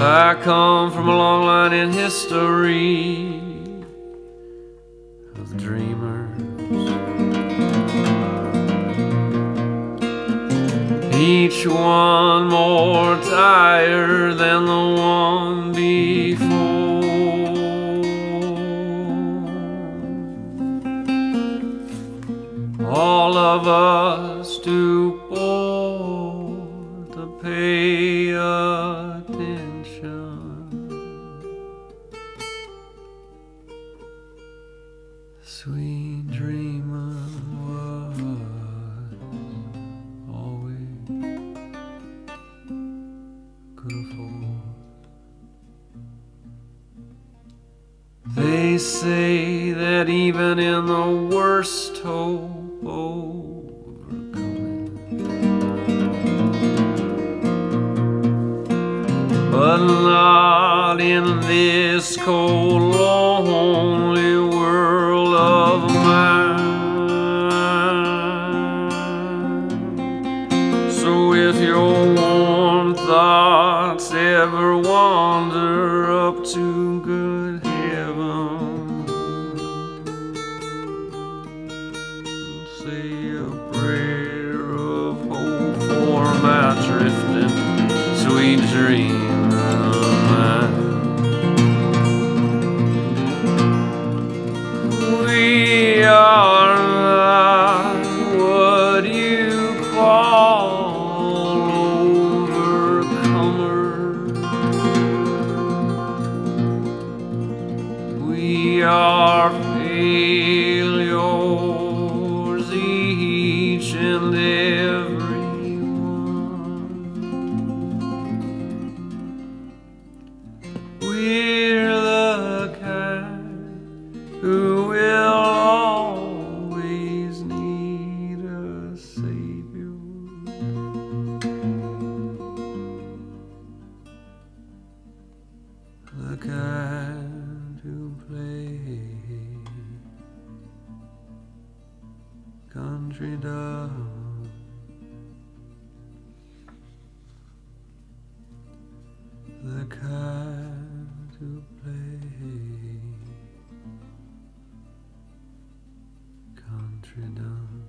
I come from a long line in history of dreamers. Each one more tired than the one before. All of us poor Sweet dreamer was could afford. They say that even in the worst hope overcoming. But not in this cold, lonely thoughts ever wander up to good heaven, say a prayer of hope for my drifting sweet dream We are failures, each and every one. We're country dumb. The kind to play country dumb.